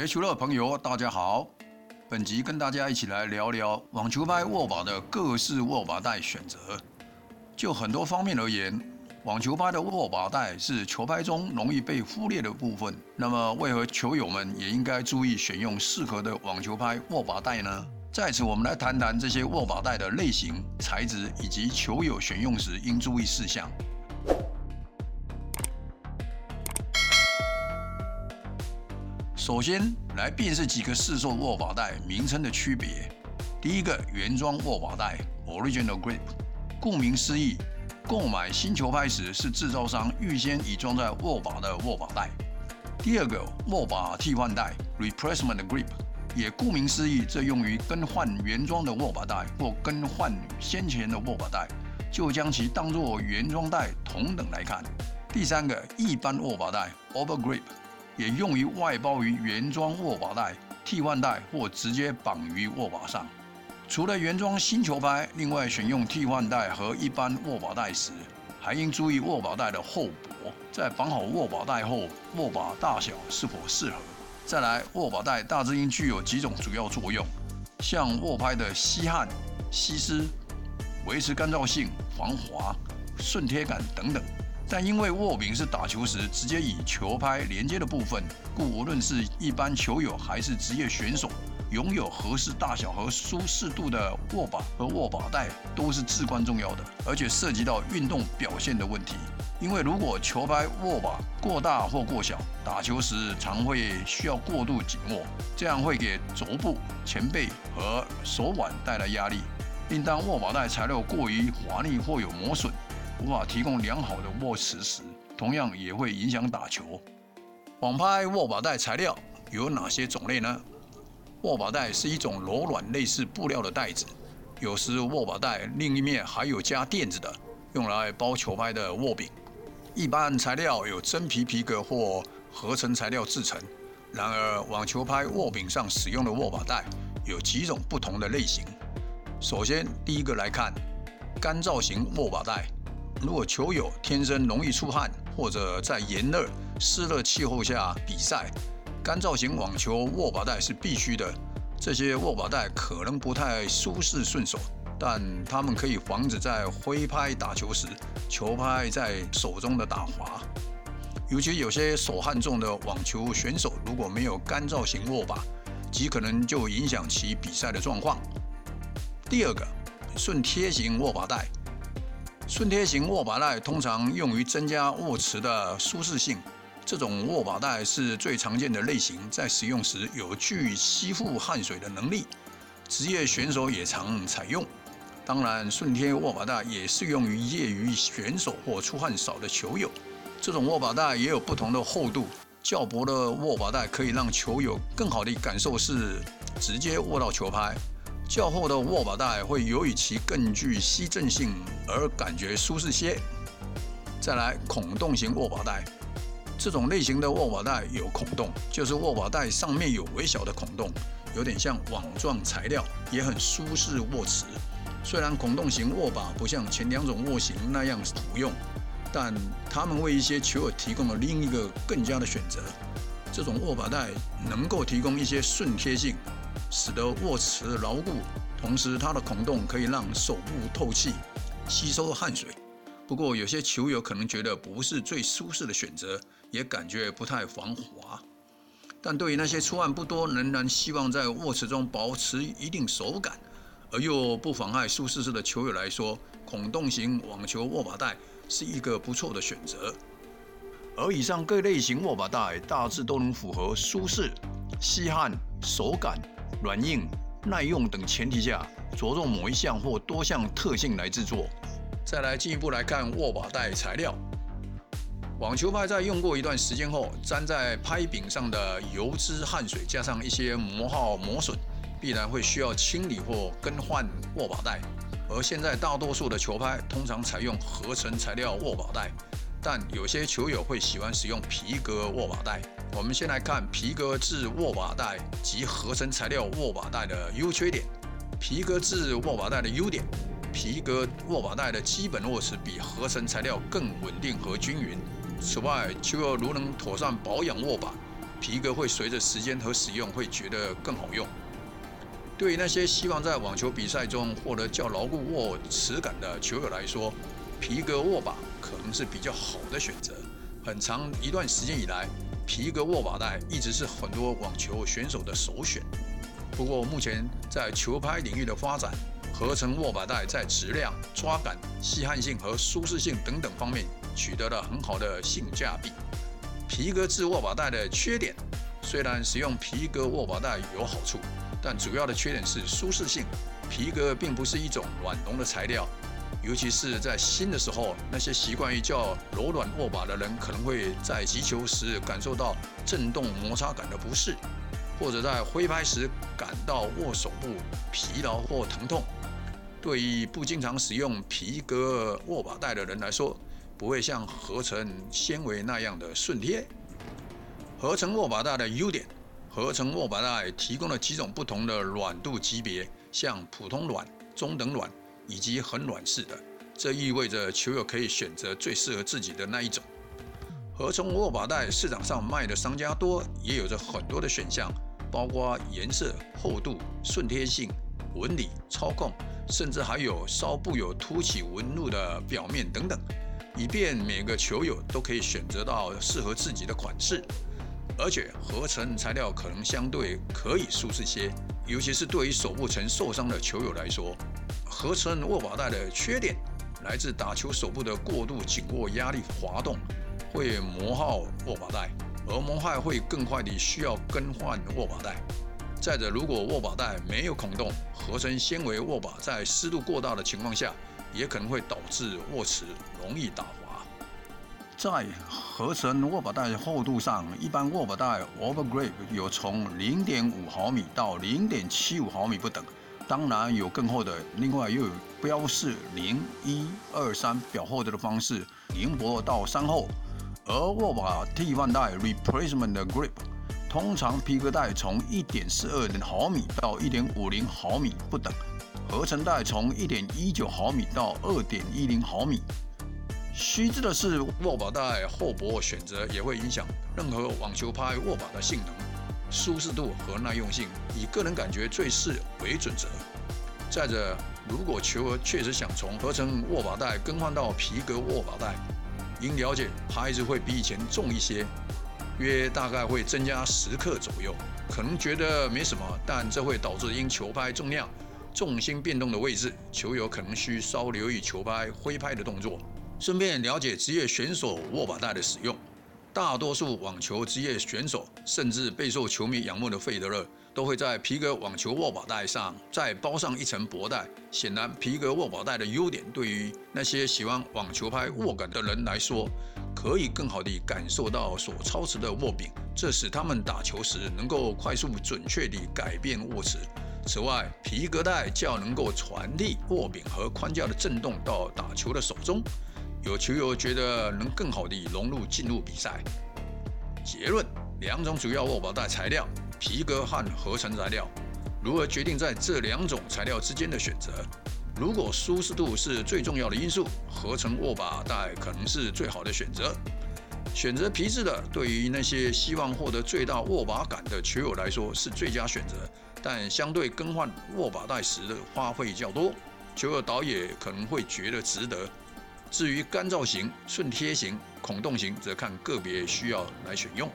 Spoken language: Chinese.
学球的朋友，大家好。本集跟大家一起来聊聊网球拍握把的各式握把带选择。就很多方面而言，网球拍的握把带是球拍中容易被忽略的部分。那么，为何球友们也应该注意选用适合的网球拍握把带呢？在此，我们来谈谈这些握把带的类型、材质以及球友选用时应注意事项。首先来辨识几个市售握把带名称的区别。第一个，原装握把带 （Original Grip）。顾名思义，购买新球拍时是制造商预先已装在握把的握把带。第二个，握把替换带 （Replacement Grip）。也顾名思义，这用于更换原装的握把带或更换先前的握把带，就将其当作原装带同等来看。第三个，一般握把带 （Over Grip）。也用于外包于原装握把带、替换带或直接绑于握把上。除了原装新球拍，另外选用替换带和一般握把带时，还应注意握把带的厚薄。在绑好握把带后，握把大小是否适合？再来，握把带大致应具有几种主要作用，像握拍的吸汗、吸湿、维持干燥性、防滑、顺贴感等等。但因为握柄是打球时直接与球拍连接的部分，故无论是一般球友还是职业选手，拥有合适大小和舒适度的握把和握把带都是至关重要的，而且涉及到运动表现的问题。因为如果球拍握把过大或过小，打球时常会需要过度紧握，这样会给肘部、前背和手腕带来压力。并当握把带材料过于滑腻或有磨损。无法提供良好的握持时，同样也会影响打球。网拍握把带材料有哪些种类呢？握把带是一种柔软类似布料的袋子，有时握把带另一面还有加垫子的，用来包球拍的握柄。一般材料有真皮皮革或合成材料制成。然而，网球拍握柄上使用的握把带有几种不同的类型。首先，第一个来看干燥型握把带。如果球友天生容易出汗，或者在炎热、湿热气候下比赛，干燥型网球握把带是必须的。这些握把带可能不太舒适顺手，但它们可以防止在挥拍打球时，球拍在手中的打滑。尤其有些手汗重的网球选手，如果没有干燥型握把，极可能就影响其比赛的状况。第二个，顺贴型握把带。顺贴型握把带通常用于增加握持的舒适性。这种握把带是最常见的类型，在使用时有具吸附汗水的能力，职业选手也常采用。当然，顺贴握把带也适用于业余选手或出汗少的球友。这种握把带也有不同的厚度，较薄的握把带可以让球友更好地感受是直接握到球拍。较厚的握把带会由于其更具吸震性而感觉舒适些。再来，孔洞型握把带，这种类型的握把带有孔洞，就是握把带上面有微小的孔洞，有点像网状材料，也很舒适握持。虽然孔洞型握把不像前两种握型那样土用，但它们为一些球友提供了另一个更佳的选择。这种握把带能够提供一些顺贴性。使得握持牢固，同时它的孔洞可以让手部透气、吸收汗水。不过，有些球友可能觉得不是最舒适的选择，也感觉不太防滑。但对于那些出汗不多、仍然希望在握持中保持一定手感，而又不妨碍舒适式的球友来说，孔洞型网球握把带是一个不错的选择。而以上各类型握把带大致都能符合舒适、吸汗、手感。软硬、耐用等前提下，着重某一项或多项特性来制作。再来进一步来看握把带材料。网球拍在用过一段时间后，粘在拍柄上的油脂、汗水加上一些磨耗磨损，必然会需要清理或更换握把带。而现在大多数的球拍通常采用合成材料握把带。但有些球友会喜欢使用皮革握把带。我们先来看皮革制握把带及合成材料握把带的优缺点。皮革制握把带的优点：皮革握把带的基本握持比合成材料更稳定和均匀。此外，球友如能妥善保养握把，皮革会随着时间和使用会觉得更好用。对于那些希望在网球比赛中获得较牢固握持感的球友来说，皮革握把可能是比较好的选择。很长一段时间以来，皮革握把带一直是很多网球选手的首选。不过，目前在球拍领域的发展，合成握把带在质量、抓感、吸汗性和舒适性等等方面取得了很好的性价比。皮革制握把带的缺点，虽然使用皮革握把带有好处，但主要的缺点是舒适性。皮革并不是一种软绒的材料，尤其是在新的时候，那些习惯于较柔软握把的人，可能会在击球时感受到震动摩擦感的不适，或者在挥拍时感到握手部疲劳或疼痛。对于不经常使用皮革握把带的人来说，不会像合成纤维那样的顺贴。合成握把带的优点，合成握把带提供了几种不同的软度级别，像普通软、中等软以及很软式的。这意味着球友可以选择最适合自己的那一种。合成握把带市场上卖的商家多，也有着很多的选项，包括颜色、厚度、顺贴性、纹理、操控，甚至还有稍不有凸起纹路的表面等等。以便每个球友都可以选择到适合自己的款式，而且合成材料可能相对可以舒适些，尤其是对于手部曾受伤的球友来说。合成握把带的缺点来自打球手部的过度紧握压力滑动，会磨耗握把带，而磨坏会更快地需要更换握把带。再者，如果握把带没有孔洞，合成纤维握把在湿度过大的情况下，也可能会导致握持容易打滑。在合成握把带厚度上，一般握把带 overgrip 有从0.5毫米到0.75毫米不等，当然有更厚的。另外又有标示0、1、2、3表厚度的方式，零薄到三厚。而握把替换带 replacement grip，通常皮革带从1.42毫米到1.50毫米不等。合成带从一点一九毫米到二点一零毫米。须知的是，握把带厚薄选择也会影响任何网球拍握把的性能、舒适度和耐用性，以个人感觉最适为准则。再者，如果球儿确实想从合成握把带更换到皮革握把带，应了解拍子会比以前重一些，约大概会增加十克左右。可能觉得没什么，但这会导致因球拍重量。重心变动的位置，球友可能需稍留意球拍挥拍的动作，顺便了解职业选手握把带的使用。大多数网球职业选手，甚至备受球迷仰慕的费德勒，都会在皮革网球握把带上再包上一层薄带。显然，皮革握把带的优点，对于那些喜欢网球拍握感的人来说，可以更好地感受到所操持的握柄，这使他们打球时能够快速准确地改变握持。此外，皮革带较能够传递握柄和框架的震动到打球的手中，有球友觉得能更好地融入进入比赛。结论：两种主要握把带材料，皮革和合成材料，如何决定在这两种材料之间的选择？如果舒适度是最重要的因素，合成握把带可能是最好的选择。选择皮质的，对于那些希望获得最大握把感的球友来说是最佳选择。但相对更换握把带时的花费较多，球友导也可能会觉得值得。至于干燥型、顺贴型、孔洞型，则看个别需要来选用。